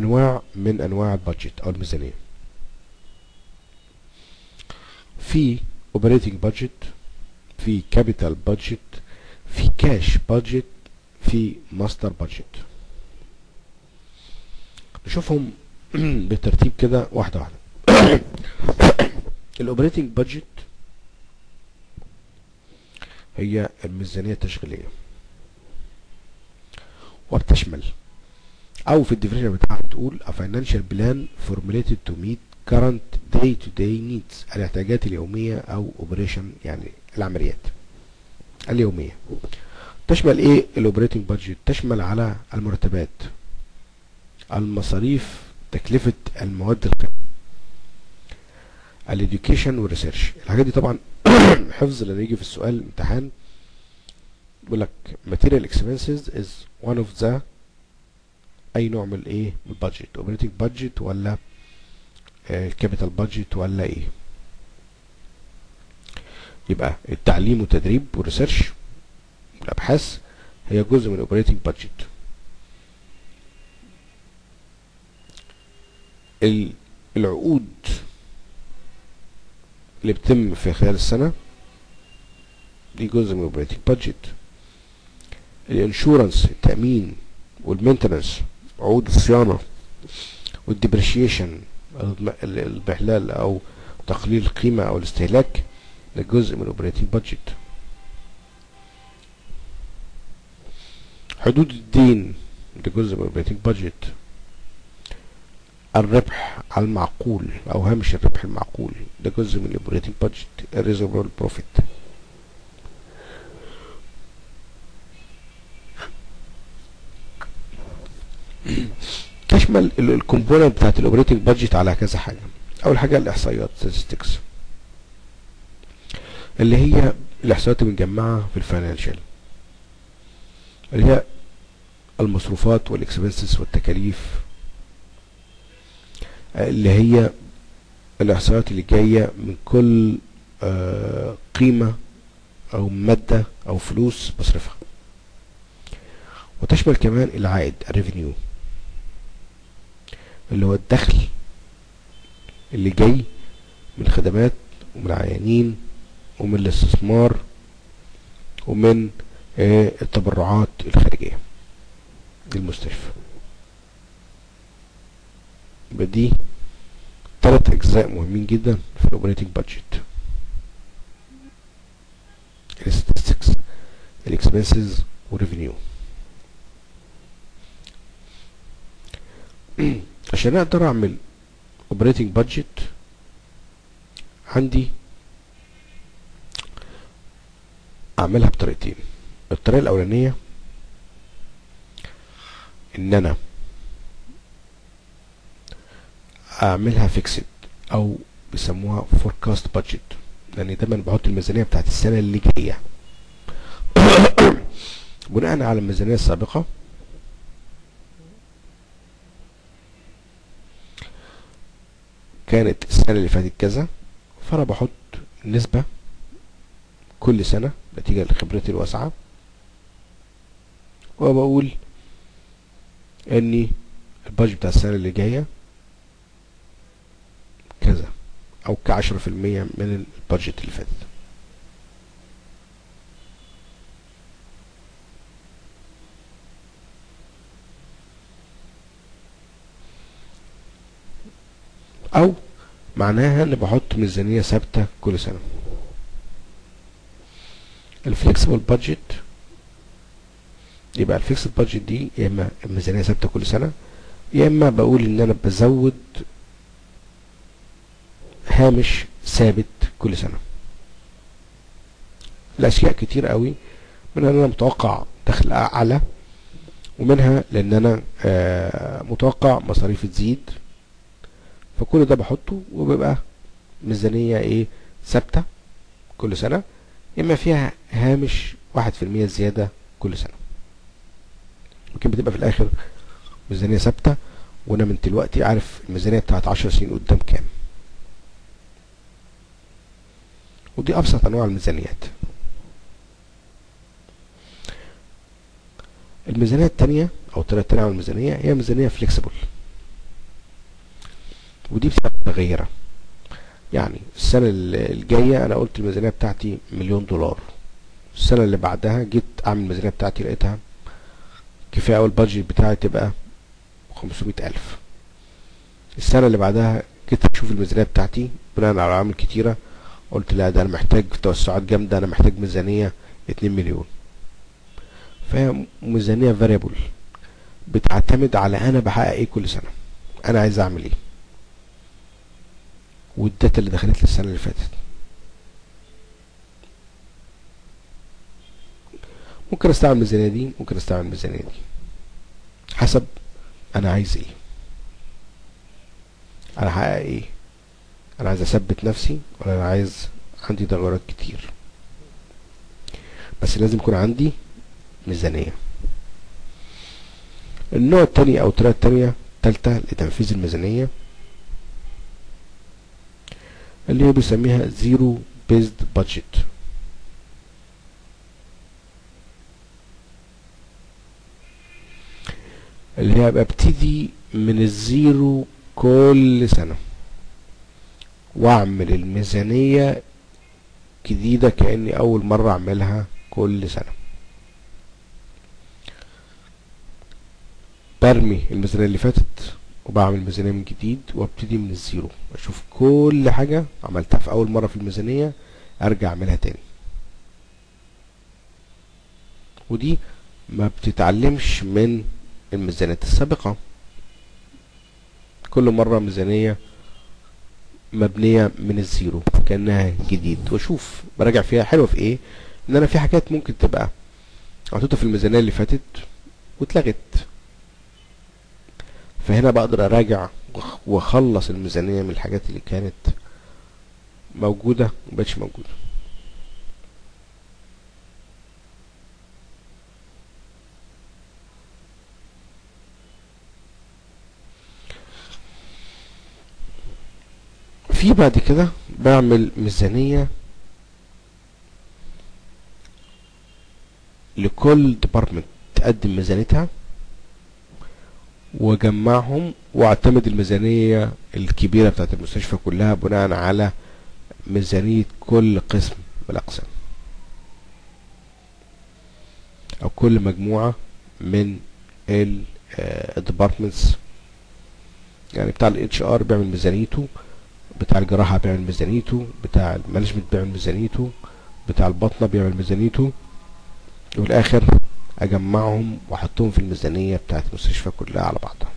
أنواع من أنواع ال budget أو الميزانية. في operating budget في capital budget في cash budget في master budget نشوفهم بالترتيب كده واحدة واحدة. ال operating budget هي الميزانية التشغيلية. وبتشمل أو في ال definition بتاعها بتقول a financial plan formulated to meet current day to day needs الاحتياجات اليومية أو operation يعني العمليات اليومية. تشمل إيه؟ ال operating budget تشمل على المرتبات المصاريف تكلفة المواد الخام ال education وال research الحاجات دي طبعا حفظ لما يجي في السؤال الامتحان يقول لك material expenses is one of the أي نوع من الإيه؟ ال budget. operating budget ولا ال capital budget ولا إيه؟ يبقى التعليم والتدريب وال research والأبحاث هي جزء من ال operating budget العقود اللي بتتم في خلال السنة دي جزء من ال operating budget ال insurance التأمين وال maintenance عقود الصيانة وال depreciation الإحلال أو تقليل القيمة أو الاستهلاك ده جزء من ال operating budget حدود الدين ده جزء من ال operating budget الربح المعقول أو هامش الربح المعقول ده جزء من ال operating budget ال reasonable profit تشمل ال component بتاعت ال operating budget على كذا حاجة. أول حاجة الإحصائيات statistics. اللي هي الإحصائيات اللي بنجمعها في ال financial. اللي هي المصروفات وال expenses والتكاليف. اللي هي الإحصائيات اللي جاية من كل آه قيمة أو مادة أو فلوس بصرفها وتشمل كمان العائد ال revenue اللي هو الدخل اللي جاي من خدمات ومن العيانين ومن الاستثمار ومن آه التبرعات الخارجية للمستشفى يبقى دي تلات أجزاء مهمين جدا في الأوبريتنج بادجت. الستاتستكس الإكسبنسز والريفينيو عشان أقدر اعمل operating budget عندي اعملها بطريقتين. الطريقة الأولانية إن أنا أعملها fixed أو بيسموها forecast budget لأن دايما بحط الميزانية بتاعت السنة اللي جاية. بناء على الميزانية السابقة كانت السنة اللي فاتت كذا فانا بحط نسبة كل سنة نتيجة لخبرتي الواسعة. وبقول إني البادجت بتاع السنة اللي جاية كذا أو كعشرة في المية من البادجت اللي فاتت. أو معناها ان بحط ميزانية ثابتة كل سنة. ال fixed budget يبقى ال fixed budget دي يا إما ميزانية ثابتة كل سنة يا إما بقول إن أنا بزود هامش ثابت كل سنة. الاشياء كتير قوي منها ان أنا متوقع دخل أعلى ومنها لأن أنا آه متوقع مصاريفي تزيد. فكل ده بحطه وبيبقى ميزانية إيه؟ ثابتة كل سنة إما فيها هامش واحد في المية زيادة كل سنة. ممكن بتبقى في الآخر ميزانية ثابتة وأنا من دلوقتي عارف الميزانية بتاعت عشر سنين قدام كام. ودي أبسط أنواع الميزانيات. الميزانية التانية أو الطريقة التانية من الميزانية هي ميزانية flexible ودي بتبقى متغيرة يعني السنة الجاية أنا قلت الميزانية بتاعتي مليون دولار. السنة اللي بعدها جيت أعمل الميزانية بتاعتي لقيتها كفاية أول ال budget بتاعي تبقى خمسمية ألف. السنة اللي بعدها جيت أشوف الميزانية بتاعتي بناء على عوامل كتيرة. قلت لا ده أنا محتاج توسعات جامدة أنا محتاج ميزانية اتنين مليون. فهي ميزانية variable بتعتمد على أنا بحقق إيه كل سنة أنا عايز أعمل إيه. وال data اللي دخلت لي السنة اللي فاتت. ممكن أستعمل الميزانية دي ممكن أستعمل الميزانية دي. حسب أنا عايز إيه. أنا هحقق إيه؟ أنا عايز أثبت نفسي ولا أنا عايز عندي تغيرات كتير؟ بس لازم يكون عندي ميزانية. النوع التاني أو الطريقة التانية التالتة لتنفيذ الميزانية. اللي هي بيسميها zero based budget اللي هي ببتدي من ال zero كل سنة. واعمل الميزانية جديدة كأني أول مرة أعملها كل سنة. برمي الميزانية اللي فاتت وبعمل ميزانية من جديد وابتدي من الزيرو. أشوف كل حاجة عملتها في أول مرة في الميزانية أرجع أعملها تاني. ودي ما بتتعلمش من الميزانيات السابقة. كل مرة ميزانية مبنية من الزيرو كأنها جديد. وأشوف براجع فيها حلوة في إيه؟ إن أنا في حاجات ممكن تبقى محطوطة في الميزانية اللي فاتت واتلغت. فهنا بقدر أراجع وأخلص الميزانية من الحاجات اللي كانت موجودة مبقتش موجودة. في بعد كده بعمل ميزانية لكل department تقدم ميزانيتها. واجمعهم واعتمد الميزانية الكبيرة بتاعت المستشفى كلها بناء على ميزانية كل قسم من الأقسام. أو كل مجموعة من ال departments يعني بتاع ال HR بيعمل ميزانيته بتاع الجراحة بيعمل ميزانيته بتاع ال management بيعمل ميزانيته بتاع البطنة بيعمل ميزانيته وفي الآخر أجمعهم وأحطهم في الميزانية بتاعت المستشفى كلها على بعضها.